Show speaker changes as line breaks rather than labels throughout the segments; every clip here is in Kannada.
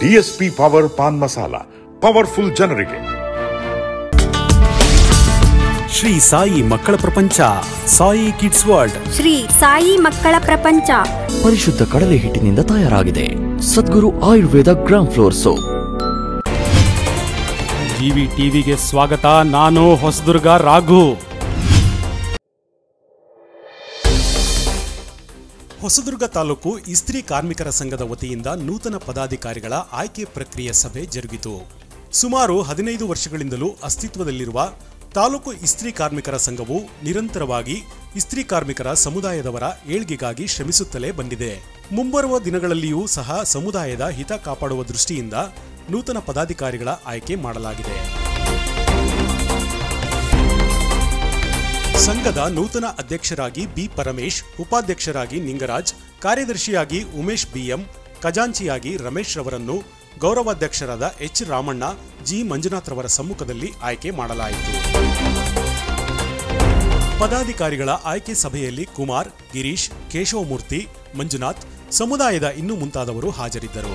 DSP power pan masala powerful ಜನರಿಗೆ.
ಶ್ರೀ ಸಾಯಿ ಮಕ್ಕಳ ಪ್ರಪಂಚ ಸಾಯಿ ಕಿಡ್ಸ್ ವರ್ಲ್ಡ್.
ಶ್ರೀ ಸಾಯಿ ಮಕ್ಕಳ ಪ್ರಪಂಚ.
ಪರಿಶುದ್ಧ ಕಡಲೆ ಹಿಟ್ಟಿನಿಂದ ತಯಾರಾಗಿದೆ. Sadguru Ayurveda gram flour soap.
TV ಟಿವಿಗೆ ಸ್ವಾಗತ. ನಾನು ಹೊಸದುರ್ಗ ರಾಘು. ಹೊಸದುರ್ಗ ತಾಲೂಕು ಇಸ್ತ್ರಿ ಕಾರ್ಮಿಕರ ಸಂಘದ ವತಿಯಿಂದ ನೂತನ ಪದಾಧಿಕಾರಿಗಳ ಆಯ್ಕೆ ಪ್ರಕ್ರಿಯೆ ಸಭೆ ಜರುಗಿತು. ಸುಮಾರು ಹದಿನೈದು ವರ್ಷಗಳಿಂದಲೂ ಅಸ್ತಿತ್ವದಲ್ಲಿರುವ ತಾಲೂಕು ಇಸ್ತ್ರಿ ಕಾರ್ಮಿಕರ ಸಂಘವು ನಿರಂತರವಾಗಿ ಇಸ್ತ್ರಿ ಕಾರ್ಮಿಕರ ಸಮುದಾಯದವರ ಏಳ್ಗೆಗಾಗಿ ಶ್ರಮಿಸುತ್ತಲೇ ಬಂದಿದೆ. ಮುಂಬರುವ ದಿನಗಳಲ್ಲಿಯೂ ಸಹ ಸಮುದಾಯದ ಹಿತ ಕಾಪಾಡುವ ದೃಷ್ಟಿಯಿಂದ ನೂತನ ಪದಾಧಿಕಾರಿಗಳ ಆಯ್ಕೆ ಮಾಡಲಾಗಿದೆ. ಸಂಘದ ನೂತನ ಅಧ್ಯಕ್ಷರಾಗಿ ಬಿ ಪರಮೇಶ್, ಉಪಾಧ್ಯಕ್ಷರಾಗಿ ನಿಂಗರಾಜ್, ಕಾರ್ಯದರ್ಶಿಯಾಗಿ ಉಮೇಶ್ ಬಿಎಂ, ಖಜಾಂಚಿಯಾಗಿ ರಮೇಶ್ ರವರನ್ನು ಗೌರವಾಧ್ಯಕ್ಷರಾದ ಎಚ್ ರಾಮಣ್ಣ, ಜಿ ಮಂಜುನಾಥ್ ರವರ ಸಮ್ಮುಖದಲ್ಲಿ ಆಯ್ಕೆ ಮಾಡಲಾಯಿತು. ಪದಾಧಿಕಾರಿಗಳ ಆಯ್ಕೆ ಸಭೆಯಲ್ಲಿ ಕುಮಾರ್, ಗಿರೀಶ್, ಕೇಶವಮೂರ್ತಿ, ಮಂಜುನಾಥ್, ಸಮುದಾಯದ ಇನ್ನೂ ಮುಂತಾದವರು ಹಾಜರಿದ್ದರು.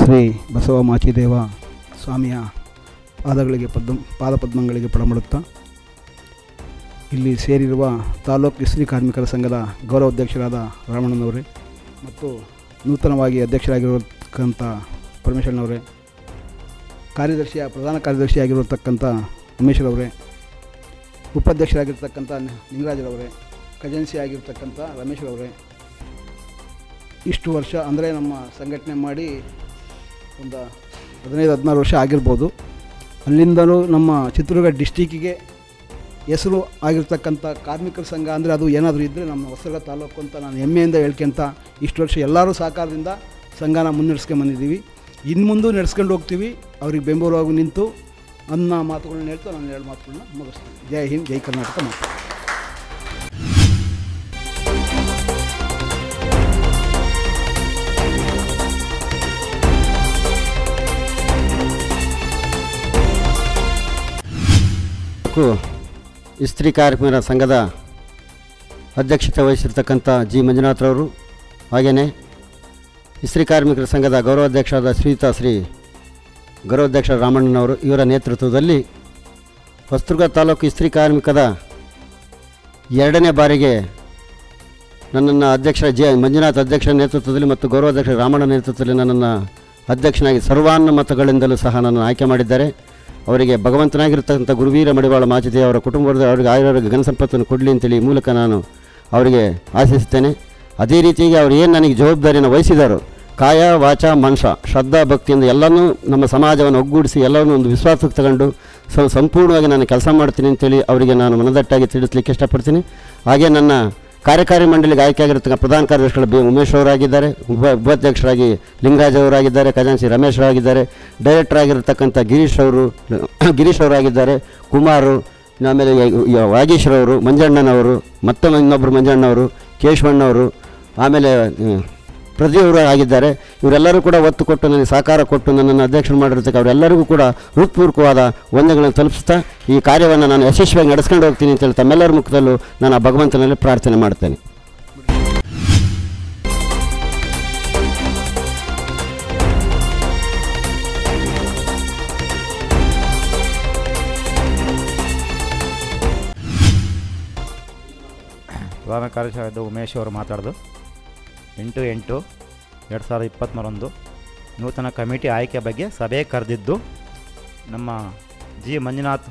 ಶ್ರೀ ಬಸವ ಮಾಚಿದೇವ ಸ್ವಾಮಿಯ ಪಾದಗಳಿಗೆ ಪದ್ಮ ಪಾದಪದ್ಮಗಳಿಗೆ ಪಡಮಡುತ್ತಾ. ಇಲ್ಲಿ ಸೇರಿರುವ ತಾಲೂಕು ಇಸ್ತ್ರಿ ಕಾರ್ಮಿಕರ ಸಂಘದ ಗೌರವಾಧ್ಯಕ್ಷರಾದ ರಾಮಣ್ಣನವರೇ ಮತ್ತು ನೂತನವಾಗಿ ಅಧ್ಯಕ್ಷರಾಗಿರತಕ್ಕಂಥ ಪರಮೇಶ್ವರನವರೇ, ಕಾರ್ಯದರ್ಶಿಯ ಪ್ರಧಾನ ಕಾರ್ಯದರ್ಶಿಯಾಗಿರತಕ್ಕಂಥ ಉಮೇಶ್ವರವರೇ, ಉಪಾಧ್ಯಕ್ಷರಾಗಿರ್ತಕ್ಕಂಥ ನಿಂಗರಾಜರವರೇ ಖಜಾನ್ಸಿ ಆಗಿರ್ತಕ್ಕಂಥ ರಮೇಶ್ವರವರೇ. ಇಷ್ಟು ವರ್ಷ ಅಂದರೆ ನಮ್ಮ ಸಂಘಟನೆ ಮಾಡಿ ಒಂದು ಹದಿನೈದು ಹದಿನಾರು ವರ್ಷ ಆಗಿರ್ಬೋದು. ಅಲ್ಲಿಂದಲೂ ನಮ್ಮ ಚಿತ್ರದುರ್ಗ ಡಿಸ್ಟಿಕ್ಕಿಗೆ ಹೆಸರು ಆಗಿರ್ತಕ್ಕಂಥ ಕಾರ್ಮಿಕರ ಸಂಘ ಅಂದರೆ ಅದು ಏನಾದರೂ ಇದ್ದರೆ ನಮ್ಮ ಹೊಸದುರ್ಗ ತಾಲೂಕು ಅಂತ ನಾನು ಹೆಮ್ಮೆಯಿಂದ ಹೇಳ್ಕೊಂತ ಇಷ್ಟು ವರ್ಷ ಎಲ್ಲರೂ ಸಹಕಾರದಿಂದ ಸಂಘನ ಮುನ್ನಡೆಸ್ಕೊಂಡು ಬಂದಿದ್ದೀವಿ. ಇನ್ನು ಮುಂದೆ ನಡೆಸ್ಕೊಂಡು ಹೋಗ್ತೀವಿ. ಅವ್ರಿಗೆ ಬೆಂಬಲವಾಗಿ ನಿಂತು ಅನ್ನ ಮಾತುಗಳನ್ನ ಹೇಳ್ತಾ ನಾನು ಎರಡು ಮಾತುಗಳನ್ನ ಮುಗಿಸ್ತೀನಿ. ಜೈ ಹಿಂದ್, ಜೈ ಕರ್ನಾಟಕ ಮಾತು.
ತಾಲೂಕು ಇಸ್ತ್ರಿ ಕಾರ್ಮಿಕರ ಸಂಘದ ಅಧ್ಯಕ್ಷತೆ ವಹಿಸಿರ್ತಕ್ಕಂಥ ಜಿ ಮಂಜುನಾಥ್ರವರು ಹಾಗೆಯೇ ಇಸ್ತ್ರಿ ಕಾರ್ಮಿಕರ ಸಂಘದ ಗೌರವಾಧ್ಯಕ್ಷರಾದ ಶ್ರೀಯುತ ಶ್ರೀ ಗೌರವಾಧ್ಯಕ್ಷ ರಾಮಣ್ಣನವರು ಇವರ ನೇತೃತ್ವದಲ್ಲಿ ಹೊಸದುರ್ಗ ತಾಲೂಕು ಇಸ್ತ್ರಿ ಕಾರ್ಮಿಕದ ಎರಡನೇ ಬಾರಿಗೆ ನನ್ನನ್ನು ಅಧ್ಯಕ್ಷ ಜೆ ಮಂಜುನಾಥ್ ಅಧ್ಯಕ್ಷರ ನೇತೃತ್ವದಲ್ಲಿ ಮತ್ತು ಗೌರವಾಧ್ಯಕ್ಷ ರಾಮಣ್ಣ ನೇತೃತ್ವದಲ್ಲಿ ನನ್ನನ್ನು ಅಧ್ಯಕ್ಷನಾಗಿ ಸರ್ವಾನ್ನ ಮತಗಳಿಂದಲೂ ಸಹ ನನ್ನನ್ನು ಆಯ್ಕೆ ಮಾಡಿದ್ದಾರೆ. ಅವರಿಗೆ ಭಗವಂತನಾಗಿರ್ತಕ್ಕಂಥ ಗುರುವೀರ ಮಡಿವಾಳ ಮಾಚಿದೆ, ಅವರ ಕುಟುಂಬದ ಅವರಿಗೆ ಆಯುರ್ವೇದ ಘನ ಸಂಪತ್ತನ್ನು ಕೊಡಲಿ ಅಂತೇಳಿ ಈ ಮೂಲಕ ನಾನು ಅವರಿಗೆ ಆಶಿಸ್ತೇನೆ ಅದೇ ರೀತಿಯಾಗಿ ಅವರು ಏನು ನನಗೆ ಜವಾಬ್ದಾರಿಯನ್ನು ವಹಿಸಿದರು, ಕಾಯ, ವಾಚ ಮನುಷ್ಯ ಶ್ರದ್ಧಾ, ಭಕ್ತಿಯಿಂದ ಎಲ್ಲನೂ ನಮ್ಮ ಸಮಾಜವನ್ನು ಒಗ್ಗೂಡಿಸಿ ಎಲ್ಲವನ್ನೂ ಒಂದು ವಿಶ್ವಾಸಕ್ಕೆ ತಗೊಂಡು ಸಂಪೂರ್ಣವಾಗಿ ನಾನು ಕೆಲಸ ಮಾಡ್ತೀನಿ ಅಂತೇಳಿ ಅವರಿಗೆ ನಾನು ಮನದಟ್ಟಾಗಿ ತಿಳಿಸ್ಲಿಕ್ಕೆ ಇಷ್ಟಪಡ್ತೀನಿ. ಹಾಗೆ ನನ್ನ ಕಾರ್ಯಕಾರಿ ಮಂಡಳಿಗೆ ಆಯ್ಕೆಯಾಗಿರ್ತಕ್ಕಂಥ ಪ್ರಧಾನ ಕಾರ್ಯದರ್ಶಿಗಳು ಬಿ ಉಮೇಶ್ ಅವರಾಗಿದ್ದಾರೆ, ಉಪ ಉಪಾಧ್ಯಕ್ಷರಾಗಿ ಲಿಂಗರಾಜ್ ಅವರಾಗಿದ್ದಾರೆ ಖಜಾನ್ಸಿ ರಮೇಶ್ ಅವರಾಗಿದ್ದಾರೆ, ಡೈರೆಕ್ಟರ್ ಆಗಿರ್ತಕ್ಕಂಥ ಗಿರೀಶ್ ಅವರು, ಗಿರೀಶ್ ಅವರಾಗಿದ್ದಾರೆ, ಕುಮಾರು ಆಮೇಲೆ ವಾಗೇಶ್ವರವರು ಮಂಜಣ್ಣನವರು, ಮತ್ತೊಮ್ಮೆ ಇನ್ನೊಬ್ಬರು ಮಂಜಣ್ಣವರು ಕೇಶವಣ್ಣವರು ಆಮೇಲೆ ಹ್ಮ್, ಪ್ರತಿಯೊಬ್ಬರು ಆಗಿದ್ದಾರೆ ಇವರೆಲ್ಲರೂ ಕೂಡ ಒತ್ತು ಕೊಟ್ಟು ನನಗೆ ಸಹಕಾರ ಕೊಟ್ಟು ನನ್ನನ್ನು ಅಧ್ಯಕ್ಷರು ಮಾಡಿರ್ತಕ್ಕ ಅವರೆಲ್ಲರಿಗೂ ಕೂಡ ಹೃತ್ಪೂರ್ವಕವಾದ ವಂದನೆಗಳನ್ನು ತಲುಪಿಸ್ತಾ ಈ ಕಾರ್ಯವನ್ನು ನಾನು ಯಶಸ್ವಿಯಾಗಿ ನಡೆಸ್ಕೊಂಡು ಹೋಗ್ತೀನಿ ಅಂತ ಹೇಳಿ ತಮ್ಮೆಲ್ಲರ ಮುಖದಲ್ಲೂ ನಾನು ಆ ಭಗವಂತನಲ್ಲಿ ಪ್ರಾರ್ಥನೆ ಮಾಡ್ತೇನೆ.
ಪ್ರಧಾನ ಕಾರ್ಯದರ್ಶಿ ಉಮೇಶ್ ಅವರು ಮಾತಾಡೋದು. ಎಂಟು ಎಂಟು ಎರಡು ಸಾವಿರದ ಇಪ್ಪತ್ತ್ಮೂರೊಂದು ನೂತನ ಕಮಿಟಿ ಆಯ್ಕೆ ಬಗ್ಗೆ ಸಭೆ ಕರೆದಿದ್ದು, ನಮ್ಮ ಜಿ ಮಂಜುನಾಥ್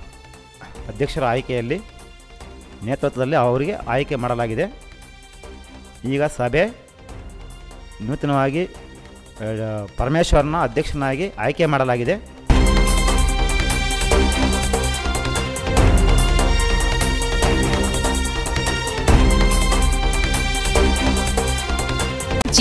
ಅಧ್ಯಕ್ಷರ ಆಯ್ಕೆಯಲ್ಲಿ ನೇತೃತ್ವದಲ್ಲಿ ಅವರಿಗೆ ಆಯ್ಕೆ ಮಾಡಲಾಗಿದೆ. ಈಗ ಸಭೆ ನೂತನವಾಗಿ ಪರಮೇಶ್ವರನ ಅಧ್ಯಕ್ಷನಾಗಿ ಆಯ್ಕೆ ಮಾಡಲಾಗಿದೆ.